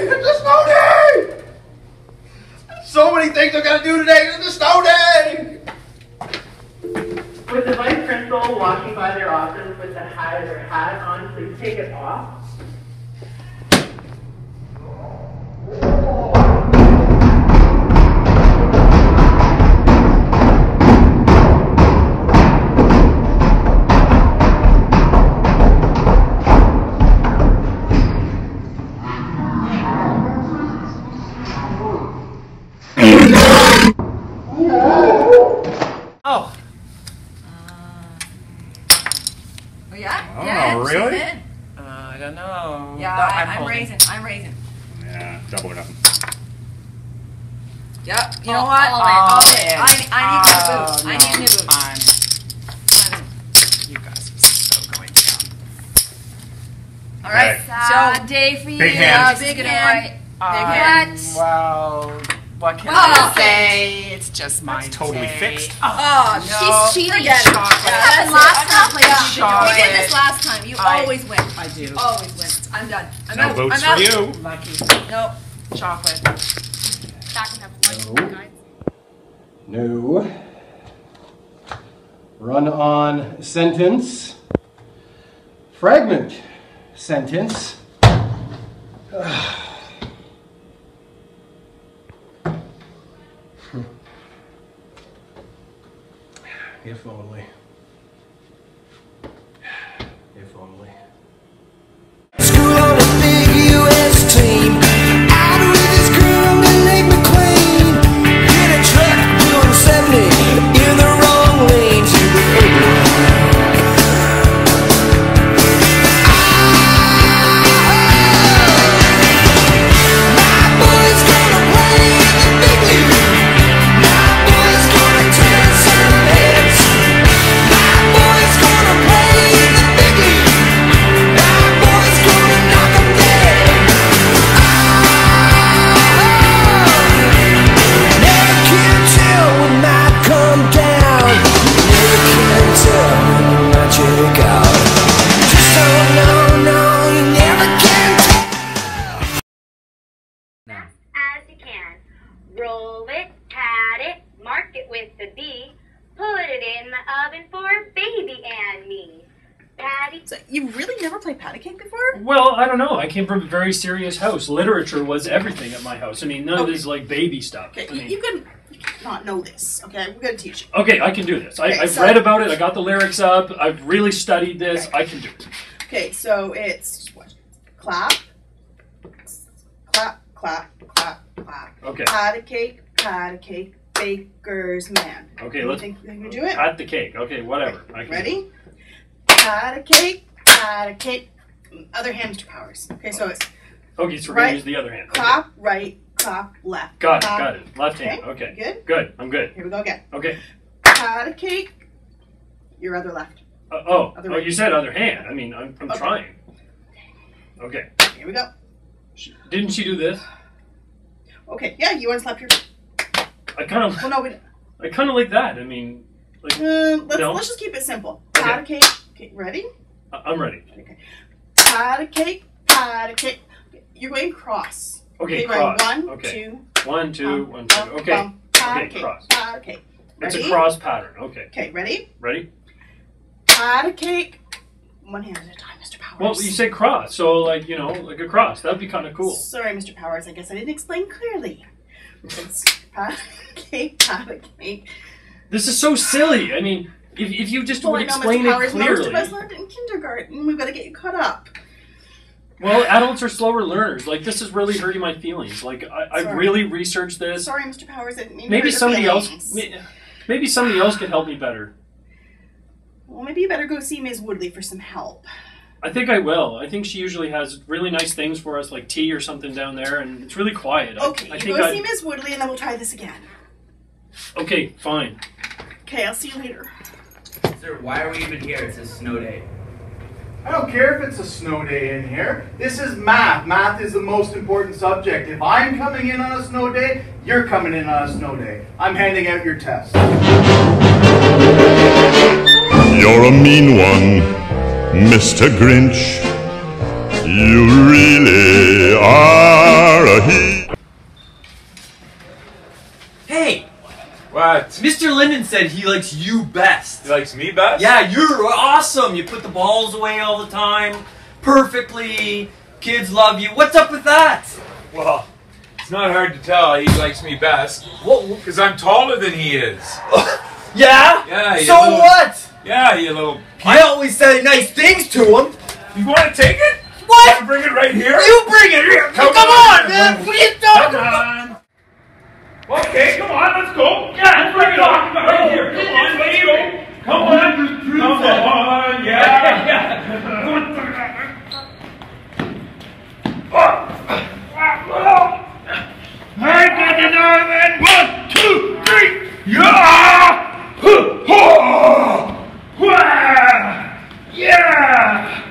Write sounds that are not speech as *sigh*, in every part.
It's a snow day. So many things I gotta do today. It's a snow day. With the vice principal walking by their office with the hat or hat on, please take it off. Oh. Oh, yeah? Oh, yeah, really? she's in. Uh, I don't know. Yeah, No, I, I'm, holding. raising. I'm raising. Yeah, double it up. Yep. You know All- what? all Oh, in. I, I need new Oh, boots. I no, need new boots. Fine. You guys are so going down. All right. Okay. Sad day for you. Big hand. So, big Big hand. hand. Big What? Well, what can Well, I say? It's just my It's totally day. fixed. Oh, oh, no. She's cheating. Forget it. Chocolate. Yeah, What happened that's last it. I'm not time? playing Yeah. you. Chocolate. We did this last time. You I- always win. I do. Always win. I'm done. I'm No out. boots I'm for out. you. Lucky. Nope. Chocolate. Back and have lunch. No. Run on sentence. Fragment sentence. Came from a very serious house. Literature was everything at my house. I mean, none of Okay. this like baby stuff. Okay, I you, mean, you can you cannot know this. Okay, we're gonna teach you. okay, I can do this. I, Okay, I've so- read about it. I got the lyrics up. I've really studied this. I can do it. Okay, so it's what? Clap, clap, clap, clap, clap. Okay. a cake, patty cake, baker's man. Okay, You let's think you can do it? pat the cake. Okay, whatever. I can Ready? Patty cake, a cake. Other hand, Mr. Powers. Okay, so it's Okay, so we're gonna use the other hand. Okay. clap, right, clap, left. Got it. clap. Got it. Left hand. Okay. Good. Good. I'm good. Here we go again. Okay. a cake. Your other left. Uh, oh, Other oh, you said other hand. I mean, I'm, I'm Okay. trying. Okay. Here we go. She, didn't she do this? Okay, yeah, you want to slap your. I kind of, Well, no, we. *laughs* I kind of like that. I mean, like, Um, let's No. let's just keep it simple. Okay. a cake. Okay, ready? I- I'm ready. Patty cake, patty cake. You're going cross. Okay, you're going cross. one, Okay. two, One, two, bum, one, two. bum, Okay. patty Okay, cake, cross. patty cake. It's a cross pattern. Okay. Okay, ready? Ready? Patty cake. One hand at a time, Mr. Powers. Well, you said cross, so like you know, like a cross. That'd be kind of cool. Sorry, Mr. Powers. I guess I didn't explain clearly. It's patty cake, patty cake. This is so silly. I mean, if, if you just Well, would I know, explain Mr. it Powers, most of us clearly. learned it in kindergarten. We've got to get you caught up. Well, adults are slower learners. Like this is really hurting my feelings. Like I, I've Sorry. really researched this. Sorry, Mr. Powers. I didn't mean to Maybe hurt your somebody else. feelings. may- Maybe somebody else could help me better. Well, maybe you better go see Ms. Woodley for some help. I think I will. I think she usually has really nice things for us, like tea or something down there, and it's really quiet. I- Okay, I, you think go I. see Ms. Woodley, and then we'll try this again. Okay, fine. Okay, I'll see you later. Sir, why are we even here? It's a snow day. I don't care if it's a snow day in here. This is math. Math is the most important subject. If I'm coming in on a snow day, you're coming in on a snow day. I'm handing out your test. You're a mean one, Mr. Grinch. You really are a he. Hey, What? Mr. Linden said he likes you best. He likes me best? Yeah, you're awesome. You put the balls away all the time, perfectly. Kids love you. What's up with that? Well, it's not hard to tell he likes me best. Because I'm taller than he is. *laughs* Yeah? Yeah, So little- what? Yeah, you little. I always say nice things to him. You want to take it? What? You bring it right here? You bring it here. Come, on, man. What are you talking Come about? Okay, come on, let's go. Yeah, let's bring it on. Right here. Come on, let's go. Come on. Come on. Yeah. I got it now, man. One, two, three. Yeah. Huh, huh. Wah. Yeah.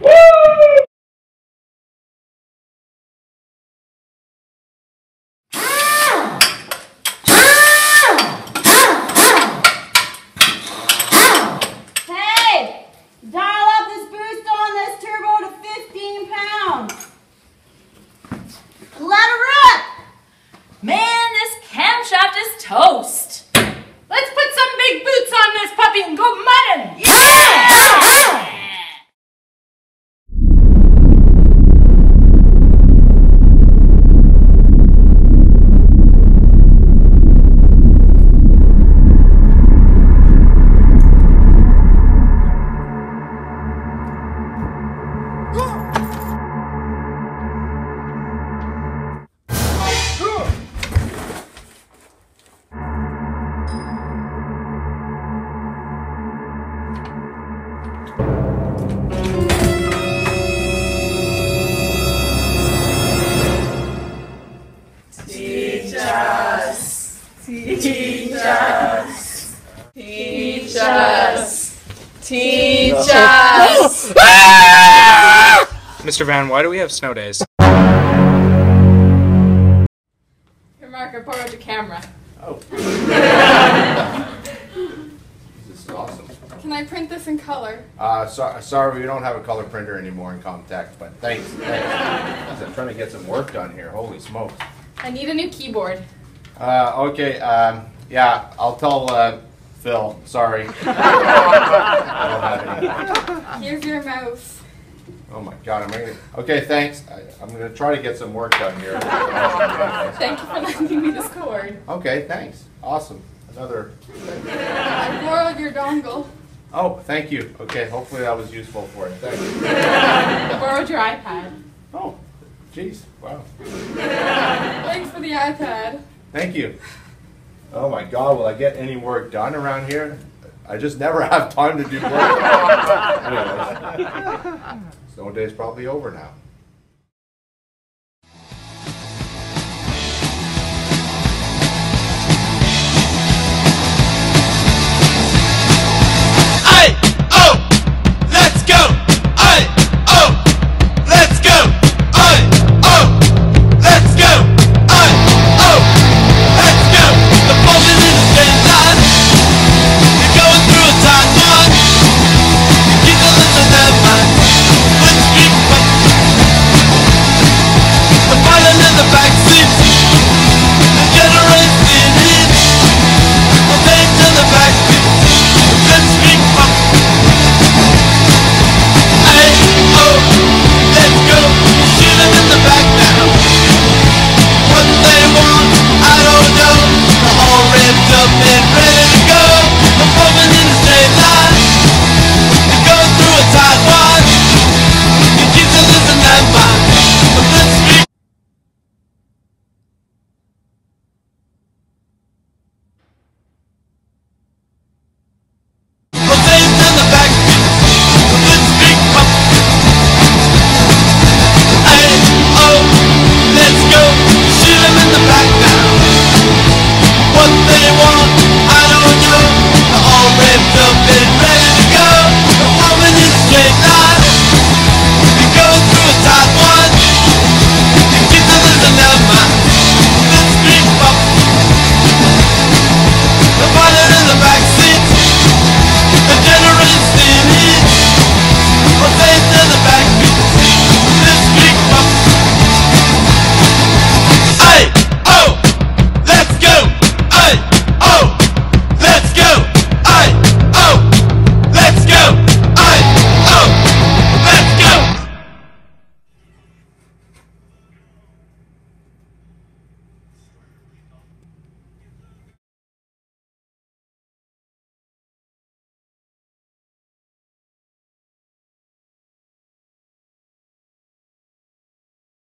Woo. Hey! Dial up this boost on this turbo to 15 pounds. Let her rip! Man, this camshaft is toast. Let's put some big boots on this puppy and go mudding. Yeah! Teach Mr. Van, why do we have snow days? Here, Mark, I borrowed your camera. Oh. *laughs* this is awesome. Can I print this in color? Uh, so, sorry, we don't have a color printer anymore in Comtech, but thanks, thanks. I'm trying to get some work done here, holy smokes. I need a new keyboard. Uh, okay, um, yeah, I'll tell, uh, Phil, sorry. *laughs* I don't have any. Here's your mouse. Oh my god, I'm gonna, okay, thanks. I, I'm gonna try to get some work done here. *laughs* Thank you for lending me this cord. Okay, thanks, awesome. Another, I borrowed your dongle. oh, thank you. Okay, hopefully that was useful for you, thanks. I borrowed your iPad. Oh, jeez, wow. Thanks for the iPad. Thank you. Oh my God, will I get any work done around here? I just never *laughs* have time to do work. Anyways, *laughs* snow day's probably over now.